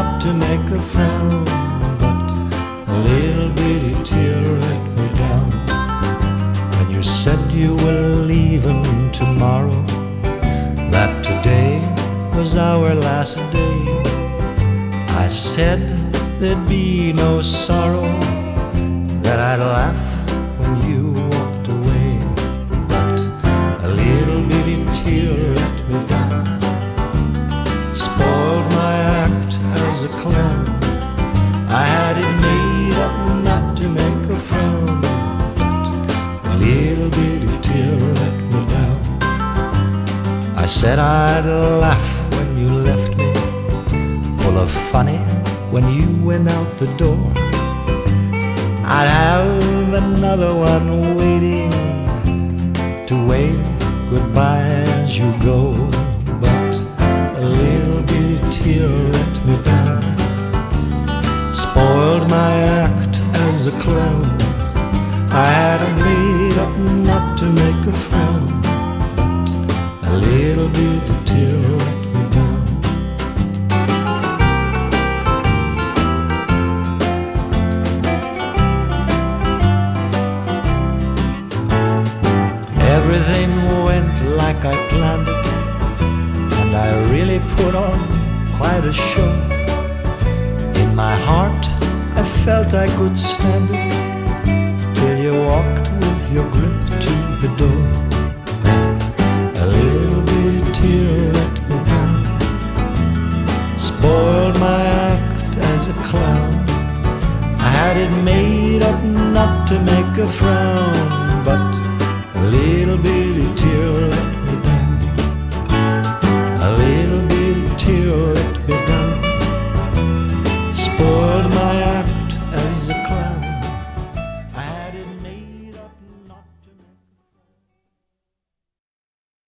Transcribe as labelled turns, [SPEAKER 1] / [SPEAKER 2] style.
[SPEAKER 1] to make a frown, but a little bitty tear let me down. When you said you were leaving tomorrow, that today was our last day. I said there'd be no sorrow, that I'd laugh act as a clown. I had it made up not to make a frown, but a little bitty tear let me down. I said I'd laugh when you left me, full of funny when you went out the door. I'd have another one waiting to wave goodbye as you go. A clown. I had it made up not to make a frown, but a little bitty tear let me down. Everything went like I planned it, and I really put on quite a show. In my heart, I felt I could stand it till you walked with your grip to the door. A little bit tear let me down, spoiled my act as a clown. I had it made up not to make a frown, but a little bit